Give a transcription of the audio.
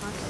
Papa.